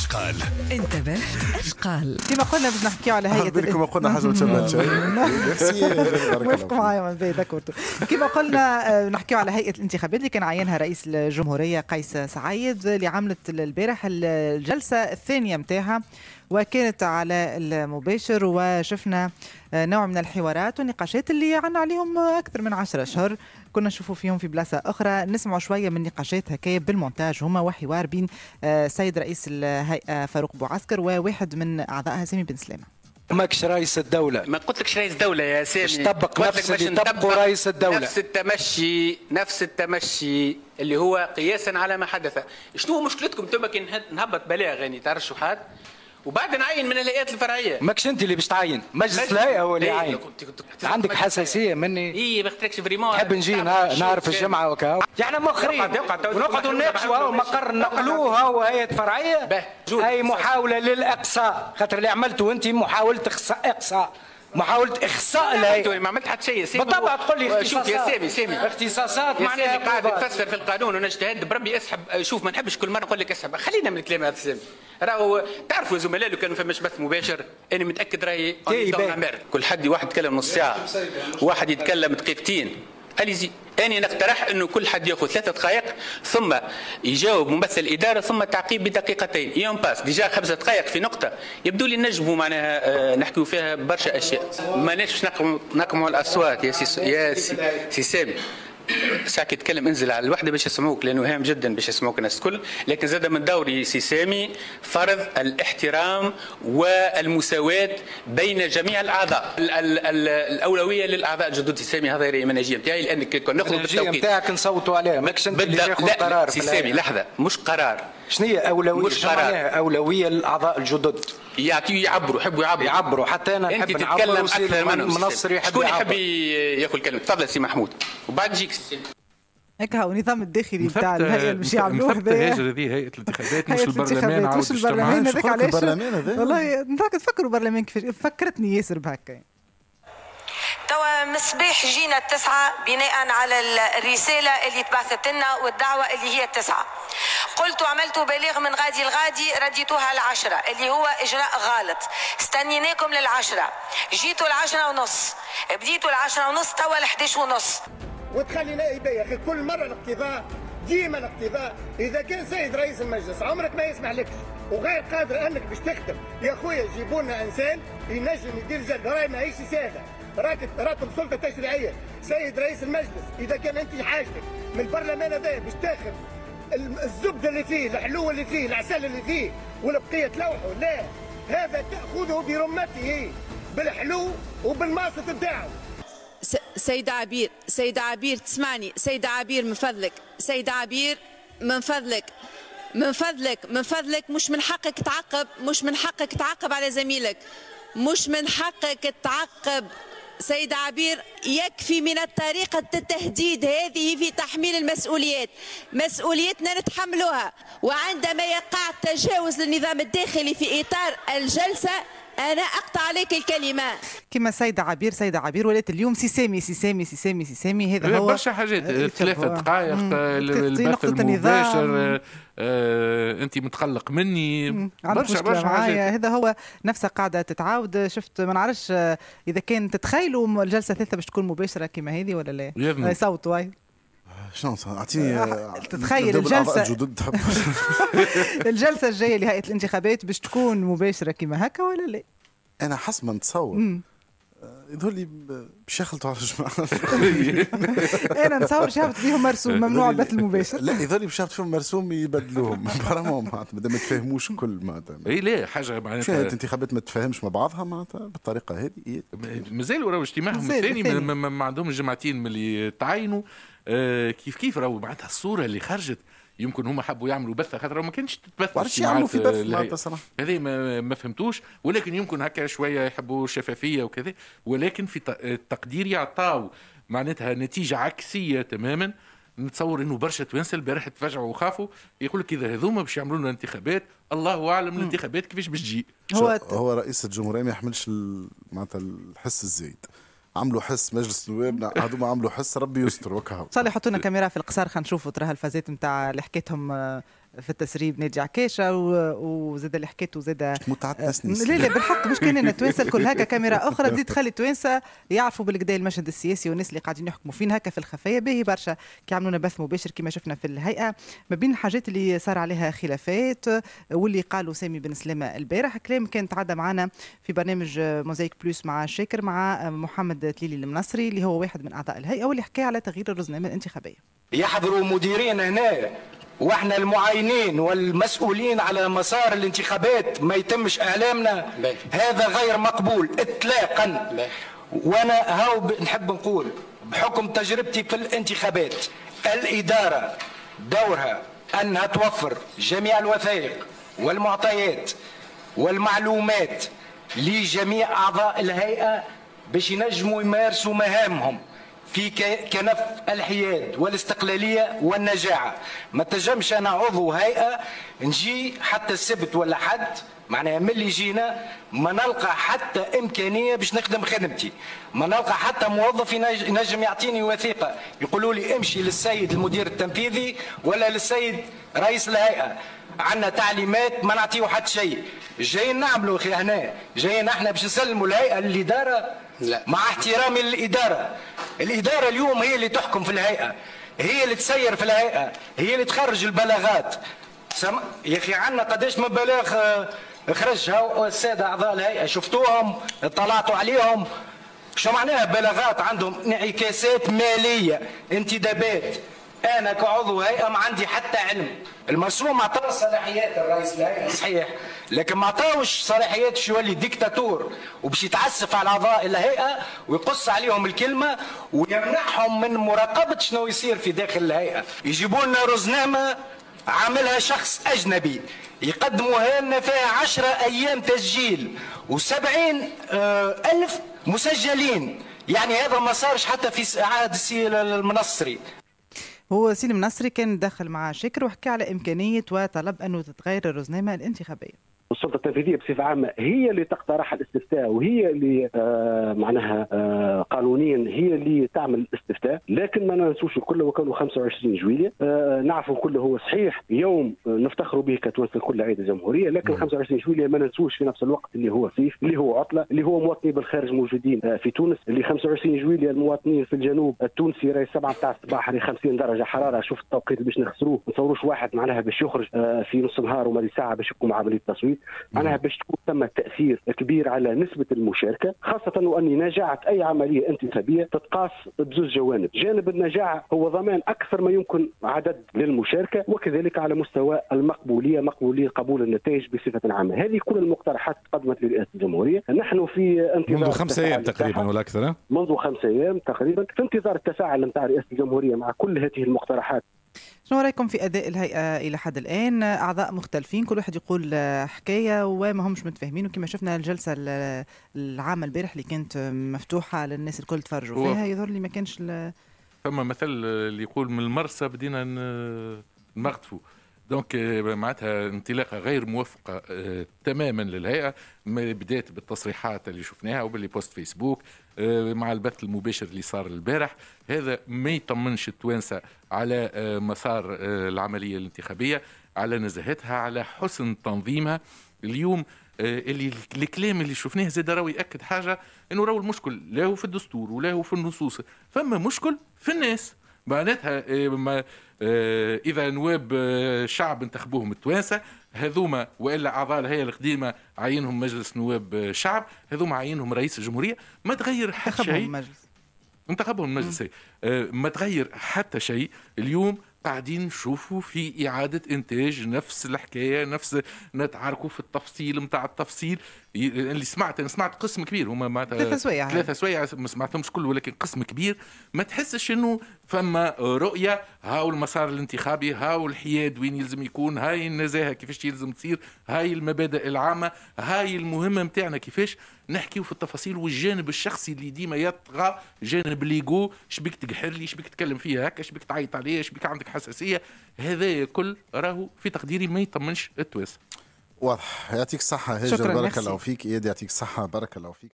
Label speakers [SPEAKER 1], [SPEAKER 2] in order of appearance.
[SPEAKER 1] إيش قال
[SPEAKER 2] انتبه إيش قال
[SPEAKER 3] كما قلنا باش نحكيو على هيئة
[SPEAKER 4] بالكم قلنا حاجة ما
[SPEAKER 3] موافقوا
[SPEAKER 4] الله
[SPEAKER 3] معايا من بعيد ذكرته كما قلنا آه، نحكيو على هيئة الانتخابات اللي كان عينها رئيس الجمهورية قيس سعيد اللي عملت البارح الجلسة الثانية متاعها وكانت على المباشر وشفنا آه، نوع من الحوارات والنقاشات اللي عنا عليهم أكثر من عشرة أشهر. كنا نشوفوا فيهم في بلاصة أخرى. نسمعوا شوية من نقاشات هكايا بالمونتاج هما وحوار بين آه، سيد رئيس الهيئة فاروق بوعسكر وواحد من اعضائها سامي بن سلامه
[SPEAKER 5] ماكش رئيس الدولة؟
[SPEAKER 6] ما قلت لكش رئيس دولة يا سامي.
[SPEAKER 5] طبق نفس اللي
[SPEAKER 6] نطبق
[SPEAKER 5] رئيس الدولة.
[SPEAKER 6] نفس التمشي نفس التمشي اللي هو قياسا على ما حدث. شنو هو مشكلتكم؟ أنتم كي نهبط بلاغ يعني ترشحات وبعد نعين من الهيئات الفرعية.
[SPEAKER 5] ماكش انت اللي باش تعين. مجلس الهيئة هو اللي
[SPEAKER 6] إيه،
[SPEAKER 5] يعين. عندك حساسية مني.
[SPEAKER 6] اي ما اختركش vraiment
[SPEAKER 5] تحب نجي نعرف الجمعة وكا يعني مخرين ونقعدوا نناقشوا نقلوها وهيئة فرعية.
[SPEAKER 6] به، جود.
[SPEAKER 5] أي محاولة للإقصاء خاطر اللي عملته أنت محاولة إقصاء. إقصاء محاولة إخصاء الهيئة
[SPEAKER 6] ما عملت حتى شيء. سامي
[SPEAKER 5] بالطبع تقول لي
[SPEAKER 6] شوف يا سامي سامي
[SPEAKER 5] اختصاصات معناها
[SPEAKER 6] قاعد. تفسر في القانون وأنا اجتهد بربي اسحب شوف ما نحبش كل مرة نقول لك اسحب. خلينا من الكلام هذا سامي راهو تعرفوا زملاء لو كانوا فماش بث مباشر أنا متأكد راهي. كل حد واحد يتكلم نص ساعة واحد يتكلم دقيقتين. allez-y. أنا نقترح أنه كل حد يأخذ ثلاثة دقائق ثم يجاوب ممثل الإدارة ثم التعقيب بدقيقتين. يوم باس. ديجا خمسة دقائق في نقطة. يبدو لي نجموا معناها آه، نحكيو فيها برشا أشياء. ما نقموا نقموا الأصوات يا سي يا سي, سي سامي. ساعة كي تتكلم انزل على الوحدة باش يسمعوك لأنه هام جدا باش يسمعوك الناس الكل. لكن زاد من دوري سي سامي فرض الاحترام والمساواة بين جميع الأعضاء. ال- ال- ال- الأولوية للأعضاء الجدد سي سامي هذا هي المنهجية نتاعي لأنك كنا نخرج بالتوقيت
[SPEAKER 5] نتاعك نصوتوا عليها ماكش انت اللي تاخذ قرار
[SPEAKER 6] سي سامي. لحظة مش قرار.
[SPEAKER 5] شنو هي أولوية
[SPEAKER 6] مش قرار.
[SPEAKER 5] معناها أولوية للأعضاء الجدد؟
[SPEAKER 6] يعطيو يعبروا يحبوا يعبروا.
[SPEAKER 5] يعبروا حتى أنا
[SPEAKER 6] أنت
[SPEAKER 5] نحب نعبر
[SPEAKER 6] أكثر منهم
[SPEAKER 5] منصر. يحب
[SPEAKER 6] شكون يحب ياخذ كلمه تفضل سي محمود. وبعد يجيك سي سامي.
[SPEAKER 3] هيك هو النظام الداخلي بتاع الهيئة اللي
[SPEAKER 7] مثبتة
[SPEAKER 3] يعملوه هذايا.
[SPEAKER 7] هاجر هذه هيئة الانتخابات مش البرلمان عاود
[SPEAKER 3] مش البرلمان. هذاك علاش
[SPEAKER 4] البرلمان هذا؟
[SPEAKER 3] والله تفكروا برلمان كيفاش فكرتني ياسر بهكا.
[SPEAKER 8] توا مصباح جينا التسعة بناء على الرسالة اللي تبعثت لنا والدعوة اللي هي التسعة. قلت وعملت بلاغ من غادي لغادي رديتوها العشرة اللي هو إجراء غلط استنيناكم للعشرة. جيتوا العشرة ونص. بديتوا العشرة ونص توا الحداش ونص.
[SPEAKER 9] وتخلي نائبه يا أخي كل مرة الاقتضاء ديما الاقتضاء إذا كان سيد رئيس المجلس عمرك ما يسمح لكش وغير قادر أنك باش تخدم. يا خويا جيبوا لنا إنسان ينجم يدير جد. راهي ماهيش سهله راك راتب سلطه تشريعية. سيد رئيس المجلس إذا كان أنت حاجتك من البرلمان هذا باش تاخذ الزبدة اللي فيه الحلو اللي فيه العسل اللي فيه والبقية تلوحوا لا هذا تأخذه برمته بالحلو وبالماسط بتاعه.
[SPEAKER 10] سيدة عبير سيدة عبير تسمعني سيدة عبير من فضلك سيدة عبير من فضلك من فضلك من فضلك مش من حقك تعقب مش من حقك تعقب على زميلك مش من حقك تعقب. سيدة عبير يكفي من الطريقة التهديد هذه في تحميل المسؤوليات. مسؤوليتنا نتحملها وعندما يقع تجاوز للنظام الداخلي في إطار الجلسة أنا أقطع عليك الكلمة.
[SPEAKER 3] كما سيدة عبير سيدة عبير ولات اليوم سي سامي سي سامي سي سامي سي سامي هذا هو
[SPEAKER 7] برشا حاجات
[SPEAKER 3] آه،
[SPEAKER 7] ثلاثة
[SPEAKER 3] شوف،
[SPEAKER 7] دقائق
[SPEAKER 3] مم.
[SPEAKER 7] البث
[SPEAKER 3] نقطة
[SPEAKER 7] المباشر
[SPEAKER 3] النظام.
[SPEAKER 7] آه، آه، انت متقلق مني. برشا
[SPEAKER 3] مشكلة
[SPEAKER 7] برشا
[SPEAKER 3] معايا.
[SPEAKER 7] حاجات
[SPEAKER 3] هذا هو نفسها قاعدة تتعاود. شفت ما نعرفش آه، إذا كان تتخيلوا الجلسة ثلاثة باش تكون مباشرة كما هذه ولا لا؟
[SPEAKER 7] يذنب.
[SPEAKER 4] شنو أعطيني
[SPEAKER 3] آه، تتخيل
[SPEAKER 4] تحب
[SPEAKER 3] الجلسة. الجاية لهيئة الانتخابات باش تكون مباشرة كما هكا ولا لا؟
[SPEAKER 4] أنا حسب ما نتصور. آه، يظهر لي باش يخلطوا على الجماعة.
[SPEAKER 3] أنا نتصور شهبت فيهم مرسوم ممنوع البث المباشر.
[SPEAKER 4] لا يظهر لي باش يحط فيهم مرسوم يبدلوهم. فرامون معناتها مادام ما تفاهموش الكل معناتها.
[SPEAKER 7] إي لا
[SPEAKER 4] هي
[SPEAKER 7] معناتها
[SPEAKER 4] الانتخابات ما تفاهمش مع بعضها معناتها؟ بالطريقة هذه.
[SPEAKER 7] مازالوا راهو اجتماعهم الثاني. ما, عندهم جماعتين من اللي تعينوا كيف كيف راهو معناتها الصورة اللي خرجت؟ يمكن هما حبوا يعملوا بث خاطر ما كانش تتبث
[SPEAKER 4] بعرفش يعملوا في بث
[SPEAKER 7] آه،.
[SPEAKER 4] معناتها صراحة.
[SPEAKER 7] هذه ما, ما فهمتوش. ولكن يمكن هكا شوية يحبوا الشفافية وكذا. ولكن في ت- التقدير يعطاو. معناتها نتيجة عكسية تماما. نتصور إنه برشا توانسة البارح تفاجئوا وخافوا. يقول لك اذا هذوما باش يعملوا لنا انتخابات الله أعلم الانتخابات كيفاش باش تجي.
[SPEAKER 3] هو
[SPEAKER 4] هو رئيس الجمهورية ما يحملش معناتها الحس الزايد. عملوا حس مجلس النواب هذوما عملوا حس ربي يستر وكهو.
[SPEAKER 3] صار يحطوا لنا كاميرا في القصار خلينا نشوفوا ترى الفازات نتاع اللي حكيتهم آه، في التسريب نادي عكاشه وزاد اللي حكيته زاد
[SPEAKER 4] متعتسني
[SPEAKER 3] لا لا بالحق مش كان أنا توانسه الكل. هكا كاميرا أخرى تزيد تخلي توانسه يعرفوا بالكدا المشهد السياسي والناس اللي قاعدين يحكموا فينا هكا في الخفايا باهي برشا كي عملونا بث مباشر كما شفنا في الهيئة. ما بين الحاجات اللي صار عليها خلافات واللي قالوا سامي بن سلامه البارح. كلام كان تعدى معنا في برنامج موزايك بلوس مع شاكر مع محمد تليلي المنصري اللي هو واحد من أعضاء الهيئة واللي حكى على تغيير الرزنامة الانتخابية.
[SPEAKER 5] يحضروا مديرين هنا. وإحنا المعاينين والمسؤولين على مسار الانتخابات ما يتمش اعلامنا. هذا غير مقبول اطلاقا. وأنا هاو نحب نقول بحكم تجربتي في الانتخابات الإدارة دورها أنها توفر جميع الوثائق والمعطيات والمعلومات لجميع أعضاء الهيئة باش ينجموا يمارسوا مهامهم في كنف الحياد والاستقلالية والنجاعة. ما تجمش أنا عضو هيئة نجي حتى السبت ولا حد معناها من اللي جينا ما نلقى حتى إمكانية باش نخدم خدمتي. ما نلقى حتى موظف ينج- ينجم يعطيني وثيقة. يقولوا لي امشي للسيد المدير التنفيذي ولا للسيد رئيس الهيئة. عندنا تعليمات ما نعطيه حتى شيء. جايين نعملوا هنا. جايين إحنا باش نسلموا الهيئة للاداره
[SPEAKER 6] لا.
[SPEAKER 5] مع احترامي للاداره الإدارة اليوم هي اللي تحكم في الهيئة. هي اللي تسير في الهيئة. هي اللي تخرج البلاغات. سم... يا أخي عندنا قداش من بلاغ آه، خرجها السادة أعضاء الهيئة. شفتوهم؟ اطلعتوا عليهم. شو معناها بلاغات؟ عندهم انعكاسات مالية. انتدابات. أنا كعضو هيئة ما عندي حتى علم. المشروع ما عطاش صلاحيات الرئيس الهيئه صحيح. لكن ما عطاوش صلاحيات شو يولي ديكتاتور. وباش يتعسف على أعضاء الهيئة ويقص عليهم الكلمة ويمنعهم من مراقبة شنو يصير في داخل الهيئة. يجيبوا لنا رزنامه عاملها شخص أجنبي. يقدموها لنا فيها عشرة أيام تسجيل وسبعين آه ألف مسجلين. يعني هذا ما صارش حتى في عهد السي المنصري.
[SPEAKER 3] هو سي المنصري كان دخل مع شكر وحكى على إمكانية وطلب أنه تتغير الرزنامة الانتخابية.
[SPEAKER 1] السلطة التنفيذية بصفة عامة هي اللي تقترح الاستفتاء وهي اللي آه معناها آه قانونيا هي اللي تعمل الاستفتاء لكن ما ننسوش الكل وكانوا 25 جويلية آه نعرفوا الكل هو صحيح يوم نفتخروا به كتوانسة الكل عيد الجمهورية لكن 25 جويلية ما ننسوش في نفس الوقت اللي هو صيف اللي هو عطلة اللي هو مواطني بالخارج موجودين في تونس اللي 25 جويلية المواطنين في الجنوب التونسي راهي 7 تاع الصباح راهي 50 درجة حرارة شوف التوقيت باش نخسروه ما نصوروش واحد معناها باش يخرج في نص نهار وما ساعة باش يقوم عملية التصويت. معناها باش تكون ثم تأثير كبير على نسبة المشاركة خاصة وان نجاعة أي عملية انتخابية تتقاس بزوج جوانب. جانب النجاعة هو ضمان أكثر ما يمكن عدد للمشاركة وكذلك على مستوى المقبولية مقبولية قبول النتائج بصفة عامة. هذه كل المقترحات تقدمت لرئاسة الجمهورية. نحن في انتظار
[SPEAKER 11] منذ خمسة
[SPEAKER 1] أيام
[SPEAKER 11] تقريبا. ولا أكثر؟
[SPEAKER 1] منذ خمسة أيام تقريبا. في انتظار التفاعل نتاع رئاسة الجمهورية مع كل هذه المقترحات
[SPEAKER 3] شنو رأيكم في أداء الهيئة إلى حد الآن؟ أعضاء مختلفين كل واحد يقول آه، حكاية وما همش متفاهمين. وكما شفنا الجلسة ال- العامة البارح اللي كانت مفتوحة للناس الكل تفرجوا فيها يظهر لي ما كانش
[SPEAKER 7] فما مثل اللي يقول من المرسى بدينا ن- نقذفوا donc آه، معناتها انطلاقة غير موفقة آه، تماما للهيئة بدات بالتصريحات اللي شفناها وب les posts فيسبوك آه، مع البث المباشر اللي صار البارح. هذا ما يطمنش التوانسة على آه، مسار العملية الانتخابية على نزاهتها على حسن تنظيمها. اليوم اللي الكلام اللي شفناه زاد راهو يأكد حاجة إنه راهو المشكل لا هو في الدستور ولا هو في النصوص. فما مشكل في الناس. معناتها آه، آه، إذا نواب آه، شعب انتخبوهم التوانسة هذوما وإلا أعضاء الهيئة القديمة عينهم مجلس نواب شعب هذوما عينهم رئيس الجمهورية. ما تغير حتى
[SPEAKER 3] انتخبهم
[SPEAKER 7] شيء.
[SPEAKER 3] المجلس.
[SPEAKER 7] انتخبهم المجلس ما تغير حتى شيء. اليوم قاعدين نشوفوا في إعادة إنتاج نفس الحكاية نفس نتعاركوا في التفصيل متاع التفصيل. اللي سمعت أنا سمعت قسم كبير هما معناتها
[SPEAKER 3] ثلاثة سوايع.
[SPEAKER 7] ثلاثة سوايع ما سمعتهمش كل ولكن قسم كبير. ما تحسش إنه فما رؤية هاو المسار الانتخابي هاو الحياد وين يلزم يكون هاي النزاهة كيفاش يلزم تصير هاي المبادئ العامة هاي المهمة متاعنا كيفاش نحكيو في التفاصيل والجانب الشخصي اللي ديما يطغى جانب ليجو شبيك تقحر لي شبيك تتكلم فيها هكا شبيك تعيط عليا شبيك عندك حساسية. هذا كل راهو في تقديري ما يطمنش التوانسه
[SPEAKER 4] واضح. يعطيك الصحة هاجر بارك. الله فيك. اياد يعطيك الصحة بارك الله فيك.